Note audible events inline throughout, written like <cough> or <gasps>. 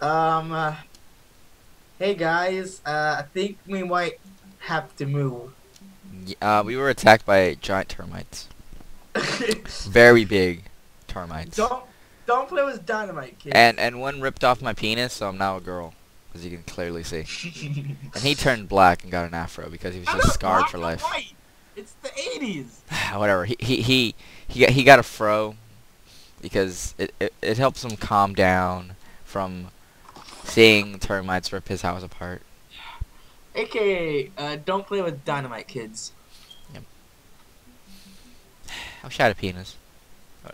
Um. Uh, hey guys, uh, I think we might have to move. Y- Uh, we were attacked by giant termites. <laughs> Very big termites. don't don't play with dynamite, kids. And and one ripped off my penis, so I'm now a girl, as you can clearly see. <laughs> And he turned black and got an afro because he was just scarred for life. white. It's the 80s. <sighs> Whatever. He he he he got, he got a fro because it, it it helps him calm down from seeing termites rip his house apart. AKA, uh, don't play with dynamite, kids. I wish I had a penis.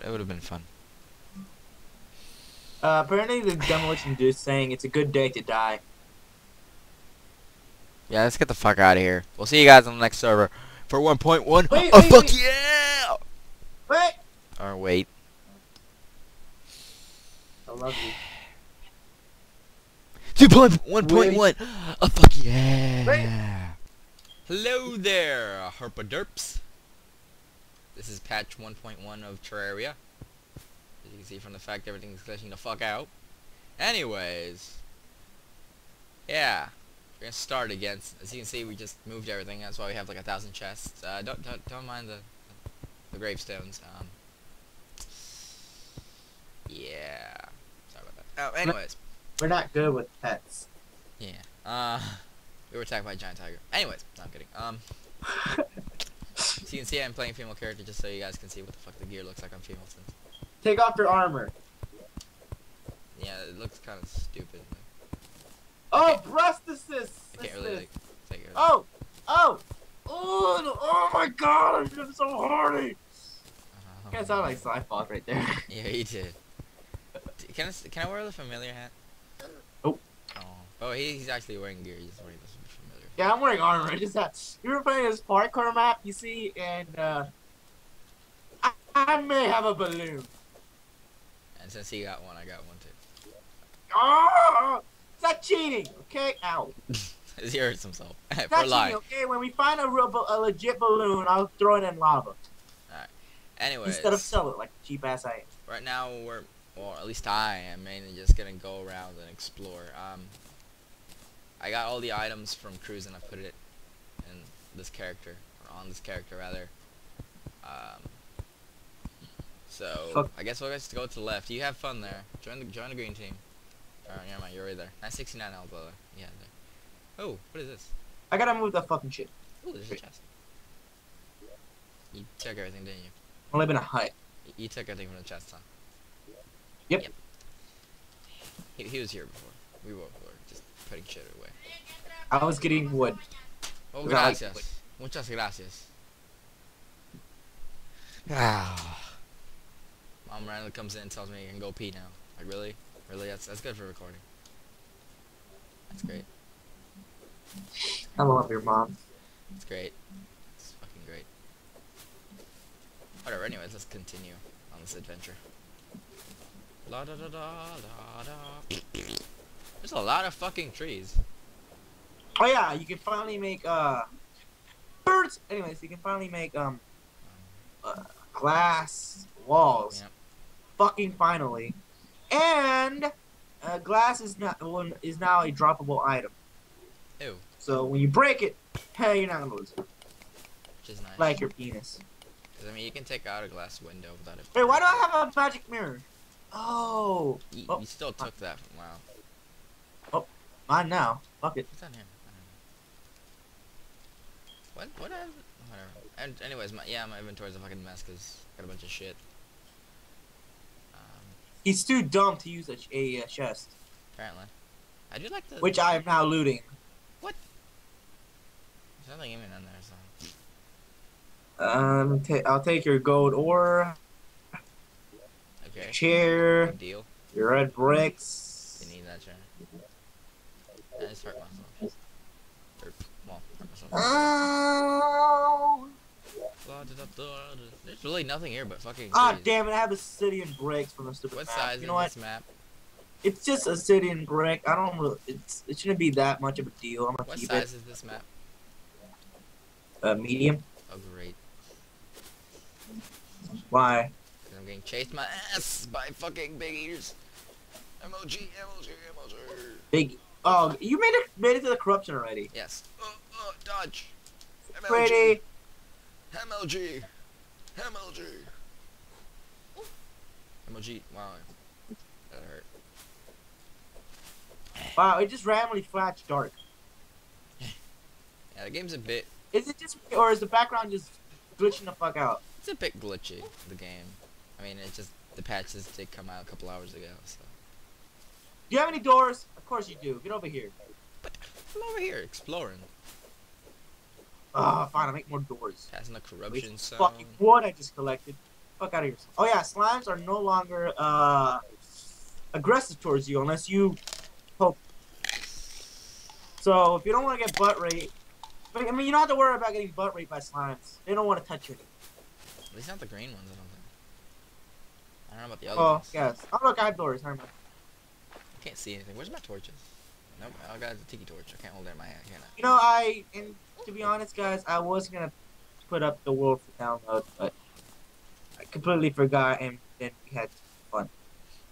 It would have been fun. Uh, apparently the demolition dude is saying it's a good day to die. Yeah, let's get the fuck out of here. We'll see you guys on the next server for 1.1. Wait, oh wait, fuck wait. yeah! Wait! Or wait. I love you. 2.1.1. Oh fuck yeah! Hello there, herpaderps. This is patch 1.1 of Terraria. As you can see from the fact everything's glitching the fuck out. Anyways. Yeah. We're gonna start again. As you can see, we just moved everything. That's why we have like a thousand chests. Uh, don't, don't don't mind the the gravestones. Um. Yeah. Sorry about that. Oh, anyways. We're not good with pets. Yeah. Uh, <laughs> we were attacked by a giant tiger. Anyways, no, I'm kidding. Um, <laughs> so you can see I'm playing female character just so you guys can see what the fuck the gear looks like on female since. Take off your armor. Yeah, it looks kind of stupid. Oh, breast assist! I can't really like, take it. Oh! Oh! Oh, no- oh my god, I'm so horny! Uh, That sound like Cypher right there. Yeah, you did. Can I can I wear the familiar hat? Oh. Oh, oh, he, he's actually wearing gear. He's wearing this familiar. Yeah, I'm wearing armor. I just have. You were playing this parkour map, you see, and uh, I, I may have a balloon. And since he got one, I got one too. Oh, it's not cheating, okay? Ow. <laughs> he hurts himself <laughs> It's for not lying. cheating, okay? When we find a real, a legit balloon, I'll throw it in lava Alright. Anyway. instead of sell it like cheap ass I am. right now we're, well, at least I am mainly just gonna go around and explore. Um, I got all the items from Cruz and I put it in this character, or on this character rather. Um, so Fuck. I guess we'll just go to the left. You have fun there. Join the join the green team. Alright, never mind. You're right there. 969 L, brother. Yeah. There. Oh, what is this? I gotta move that fucking shit. Oh, there's a chest. You took everything, didn't you? I live in a hut. You took everything from the chest, huh? Yep. He, he was here before. We were, were just putting shit away. I was getting wood. Oh, gracias. Muchas gracias. Ah. Mom randomly comes in and tells me I can go pee now. Like, really? Really? That's, that's good for recording. That's great. I love your mom. It's great. It's fucking great. Whatever, anyways, let's continue on this adventure. La da da da da da. There's a lot of fucking trees. Oh yeah, you can finally make uh birds. Anyways, you can finally make um uh, glass walls. Yep. Fucking finally, and uh, glass is not one is now a droppable item. Ew, So when you break it, hey, you're not gonna lose it. which is nice. Like your penis. 'Cause, I mean, you can take out a glass window without it. Wait, why do I have a magic mirror? Oh, You, Oh. you still took that from wow. mine now. Fuck it. What's on here? I don't know. What? What? Have, whatever. And anyways, my yeah, my inventory's a fucking mess because got a bunch of shit. Um, He's too dumb to use a, ch- a, uh, chest, apparently, I do like the. which I am now looting. What? There's nothing even in there, so. Um, I'll take your gold ore, Okay. chair, deal. your red bricks. Didn't need that chair. I just hurt myself. Or, well, hurt myself. Oh. There's really nothing here but fucking Ah, trees. damn it! I have a city and bricks from the stupid What map. size You is know what? this map? It's just a city and brick. I don't. Really, it's. It shouldn't be that much of a deal. I'm gonna What keep size is this map? it. Uh, medium. Oh, great. Why? 'Cause getting chased my ass by fucking big eaters. MLG, MLG, MLG. Big. Oh, you made it made it to the corruption already. Yes. Uh, uh, dodge. MLG. Brady. MLG. MLG. MLG. Wow. That hurt. Wow, it just randomly flashed dark. Yeah, the game's a bit. Is it just or is the background just glitching the fuck out? It's a bit glitchy. The game. I mean, it just the patches did come out a couple hours ago, so. Do you have any doors? Of course you do. Get over here. I'm over here exploring, Ah, fine. I'll make more doors. passing the corruption zone. fucking wood I just collected. Fuck out of here. Oh yeah, slimes are no longer uh aggressive towards you unless you poke. So if you don't want to get butt raped, I mean you don't have to worry about getting butt raped by slimes. They don't want to touch you. At least not the green ones. I don't think. I don't know about the other Oh ones. yes. Oh look, I have doors. Never mind. I can't see anything. Where's my torches? Nope, I got a tiki torch. I can't hold it in my hand, can I? You know I and to be honest, guys, I was gonna put up the world for download, but I completely forgot and then we had fun.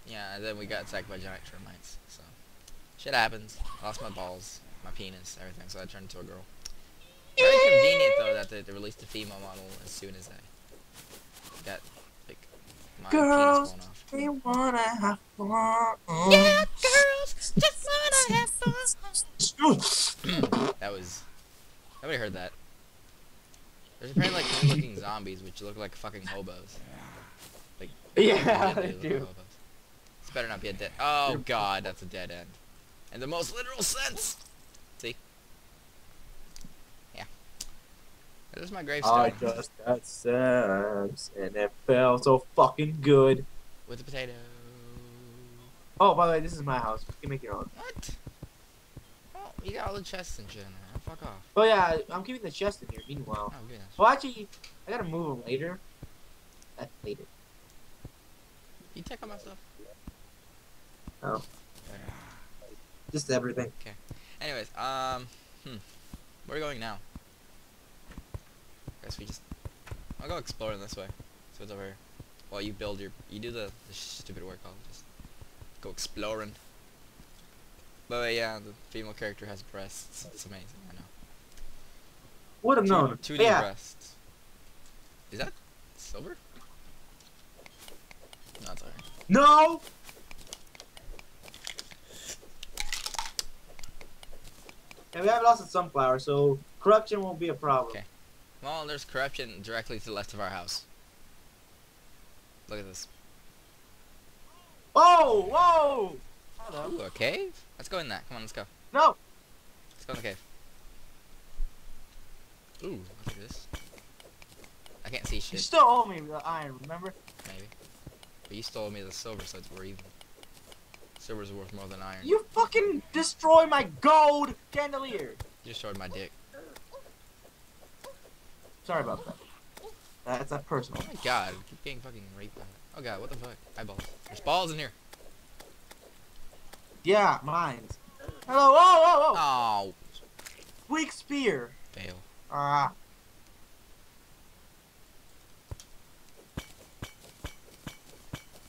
Yeah, and then we got attacked by giant termites. So, shit happens. Lost my balls, my penis, everything. So I turned into a girl. Very convenient though that they, they released a female model as soon as I got my Girls. penis. They wanna have fun. Yeah, girls just wanna have fun. <clears throat> that was. Nobody heard that. There's apparently like cool looking zombies which look like fucking hobos. Like <laughs> yeah, they do. like hobos. This better not be a dead. Oh god, that's a dead end. In the most literal sense. See? Yeah. There's my gravestone I just got sex and it felt so fucking good. with the potato. Oh, by the way, this is my house. You can make your own. What? Oh, you got all the chests and shit in there. Oh, fuck off. Oh yeah, I'm keeping the chest in here. Meanwhile, Oh goodness. well actually, I gotta move them later. That's later. You take all my stuff. Oh. Just everything. Okay. Anyways, um, hmm, where are we going now? I guess we just, I'll go exploring this way. So it's over here. While you build your, you do the, the stupid work. I'll just go exploring. But yeah, the female character has breasts. It's amazing. I know. Would have known. 2D yeah, breasts. Is that silver? No, it's alright. no. Yeah, we have lots of sunflower, so corruption won't be a problem. Okay. Well, there's corruption directly to the left of our house. Look at this. Oh, whoa! Hold Ooh, a cave? Let's go in that. Come on, let's go. No, Let's go in the cave. Ooh, look at this. I can't see you shit, still owe me the iron, remember? maybe. But you stole me the silver, so it's we're even. Silver's worth more than iron. You fucking destroy my gold chandelier. You just showed my dick. Sorry about that. That's a personal. Oh my god, I keep getting fucking raped. Oh god, what the fuck? Eyeballs. There's balls in here. Yeah, mines. Hello, whoa, whoa, whoa! Oh, Weak spear. fail. Ah.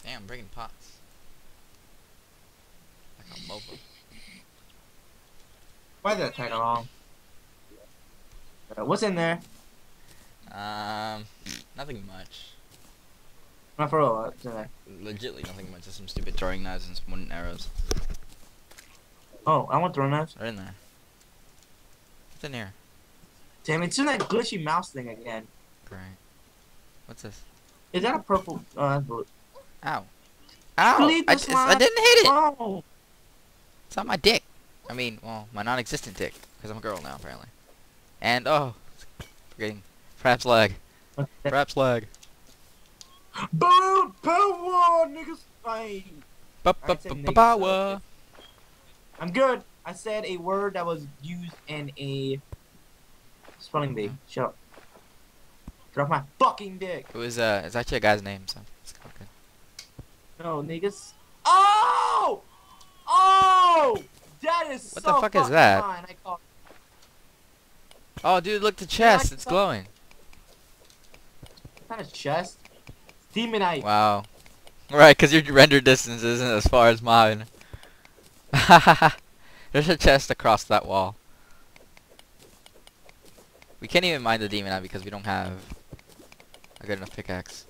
Damn, breaking pots. Like a mofo. Why did that take long? Uh, what's in there? Um, nothing much. Not for. What's in there? Legitly nothing much. Just some stupid throwing knives and some wooden arrows. Oh, I want throwing knives. They're in there. What's in here? Damn, it's in that glitchy mouse thing again. Great. What's this? Is that a purple? Uh, that's blue. Ow. Ow! I, just- I didn't hit it! Oh. It's not my dick. I mean, well, my non-existent dick. Because I'm a girl now, apparently. And, oh, forgetting. Perhaps leg. Perhaps leg. Balloon power, niggas. I. Ba I ba said ba niggas, ba so wa. I'm good. I said a word that was used in a spelling bee. Shut up. Get off my fucking dick. It was, uh, it's actually a guy's name, so it's good. No, niggas. Oh! Oh! That is What so the fuck is that? Fine. I call Oh, dude, look, the chest. It's glowing. Kind of chest. Demonite. Wow. Right, because your render distance isn't as far as mine. <laughs> There's a chest across that wall. We can't even mine the demonite because we don't have a good enough pickaxe.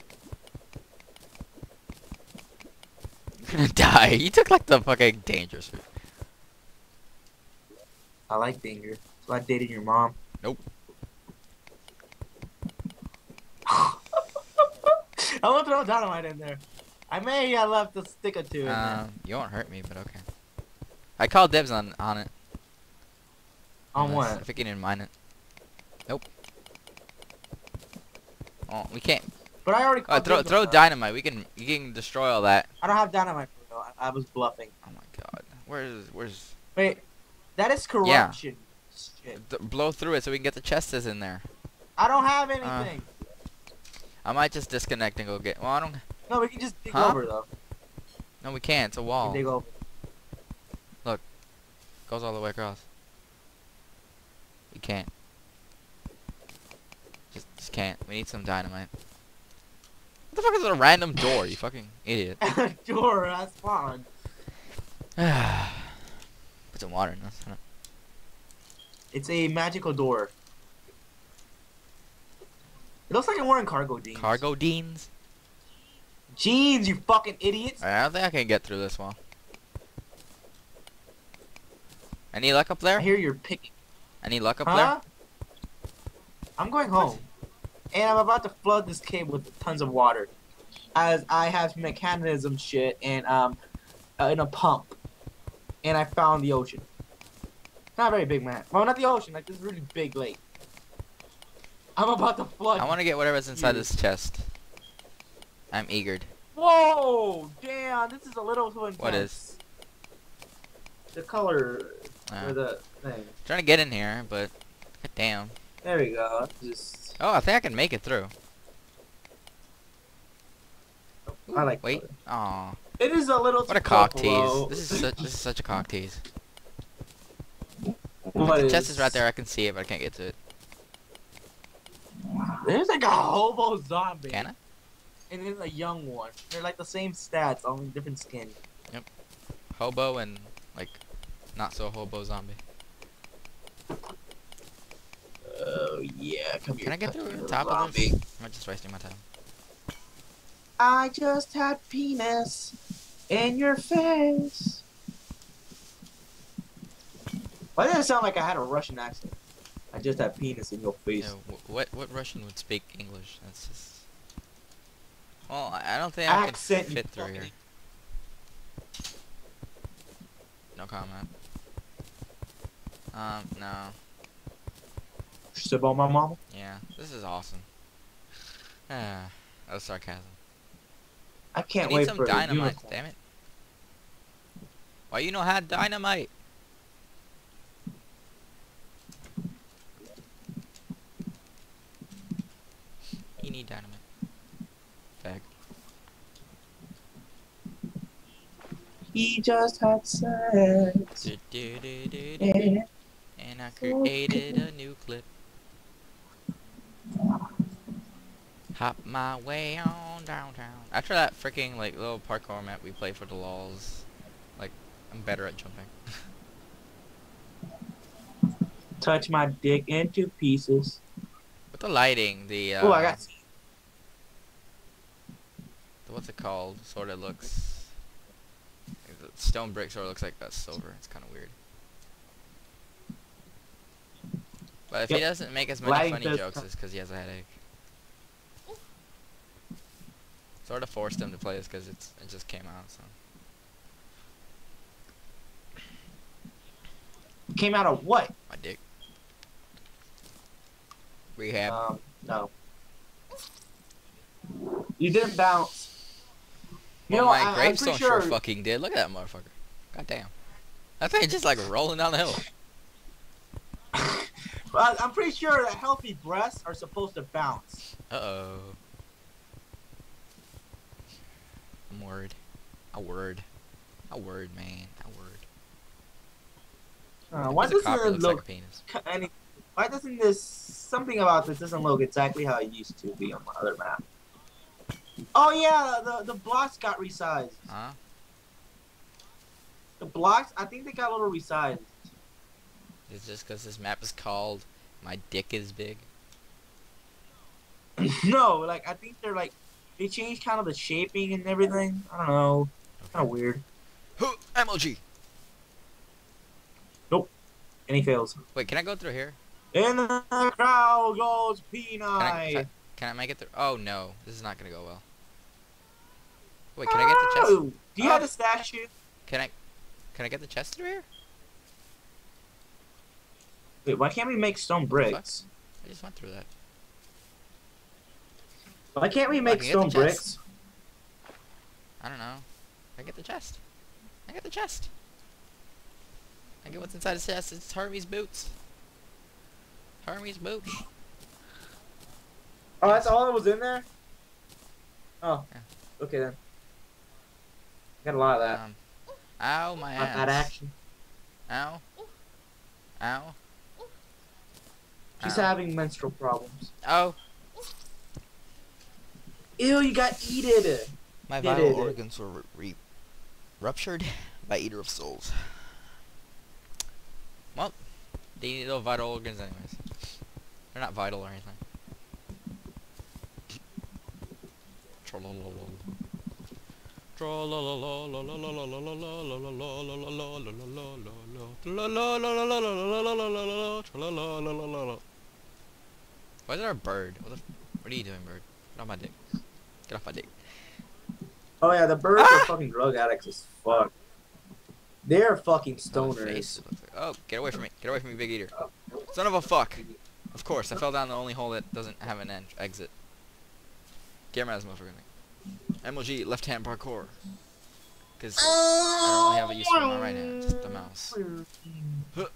<laughs> You're gonna die. You took like the fucking dangerous route. I like danger. So I dated your mom. Nope. I won't throw dynamite in there. I may have left a stick or two in there. Um, you won't hurt me, but okay. I called dibs on on it. On Unless- what? If we can even mine it. Nope. Oh, we can't. But I already Uh, called throw throw dynamite. We can you can destroy all that. I don't have dynamite. I, I was bluffing. Oh my god. Where's where's Wait, that is corruption. Shit. th- blow through it so we can get the chests in there. I don't have Uh, anything. I might just disconnect and go get. Well, I don't. no, we can just dig Huh? over though. No, we can't. It's a wall. can dig over. Look, goes all the way across. We can't. Just, just can't. We need some dynamite. What the fuck is a random door? You fucking idiot. <laughs> door. that's fine. <sighs> Put some water in this. It's a magical door. Looks like I'm wearing cargo jeans. Cargo deans. jeans, you fucking idiots. I don't think I can get through this wall. Any luck up there? I hear you're picking. Any luck up Huh? I'm going home. And I'm about to flood this cave with tons of water. As I have mechanism shit and um uh, in a pump. And I found the ocean. Not a very big man. Well not the ocean, like this really big lake. I'm about to flood. I want to get whatever's inside You. this chest. I'm eagered. Whoa! Damn, this is a little too intense. What is? The color Uh, or the thing. trying to get in here, but god damn. There we go. Just Oh, I think I can make it through. I like Wait. color. Aw. It is a little What a too cock tease. This is such this is such a cock tease. What the chest is right there. I can see it, but I can't get to it. There's like a hobo zombie. Can I? And then a young one. They're like the same stats, only different skin. Yep. Hobo and like not so hobo zombie. Oh yeah, come Can I get through the top of zombie. this? Am I just wasting my time? I just had penis in your face. Why did it sound like I had a Russian accent? I just have penis in your face. Yeah, what what Russian would speak English? That's just. Well, I I don't think I Accent, can you fit through here. No comment. Um, no. Shit about my mama. Yeah, this is awesome. Ah, <sighs> that was sarcasm. I I can't need wait some for a dynamite. unicorn. Damn it. Why you know how dynamite? You need dynamite. Fag. He just had sex. Du- du- du. And I created a new clip. Hop my way on downtown. After that freaking like little parkour map we played for the lols, like I'm better at jumping. touch my dick into pieces. With the lighting, the uh, oh, I got. What's it called? Sort of looks. the stone brick sort of looks like a silver. It's kind of weird. But if he doesn't make as many funny jokes, it's because he has a headache. Sort of forced him to play this because it's it just came out. So Came out of what? my dick. Rehab. Um, no. You didn't bounce. You well, know, my I, I'm gravestone pretty sure sure. fucking did. Look at that motherfucker. God damn. That thing just like rolling down the hill. <laughs> But I'm pretty sure that healthy breasts are supposed to bounce. Uh oh. A word. A word. A word, man. A word. Uh, why Because a cock doesn't it like look penis. any? Why doesn't this something about this doesn't look exactly how it used to be on my other map? Oh yeah, the the blocks got resized. Huh? The blocks, I think they got a little resized. It's just because this map is called My Dick is Big. <laughs> no, like I think they're like they changed kind of the shaping and everything. I don't know. Kind of weird. Huh, MLG! And he fails. Wait, can I go through here? In the crowd goes Can I, Peanut. Can I, make it through? Oh no, this is not gonna go well. Wait, can I get the chest? Oh, Do you Oh. have the statue? Can I, can I get the chest through here? Wait, why can't we make stone bricks? I just went through that. Why can't we make can stone bricks? I don't know. I get the chest. I get the chest. I get what's inside the chest. It's Hermes boots. Hermes boots. Oh, that's all that was in there? Oh. Yeah. Okay then. Got a lot of that. Um, ow, my ass. that action. Ow. Ow. She's Ow. having menstrual problems. Oh, Ew, you got eated. my vital it. organs were re- ruptured <laughs> by Eater of Souls. Well, they need little vital organs anyways. They're not vital or anything. Why is there a bird? What the f- what are you doing, bird? Get off my dick. Get off my dick. Oh yeah, the birds Ah! are fucking drug addicts as fuck. They're fucking Oh, stoners. Oh, get away from me. Get away from me, big eater. Son of a fuck. Of course, I fell down the only hole that doesn't have an en- exit. Gamer has motherfucker. MLG, left hand parkour. Because I don't really have a use for my right hand, just the mouse. <gasps>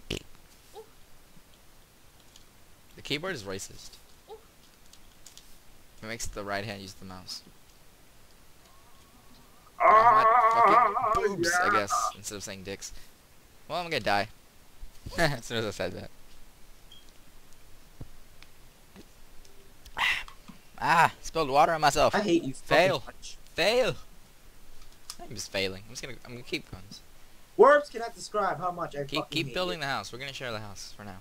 The keyboard is racist. It makes the right hand use the mouse. Boobs, I guess, instead of saying dicks. Well, I'm gonna die. <laughs> as soon as I said that. Ah, spilled water on myself. I hate you. Fail. Fail. I'm just failing. I'm just gonna. I'm gonna keep guns. Words cannot describe how much I Keep keep building the house. We're gonna share the house for now.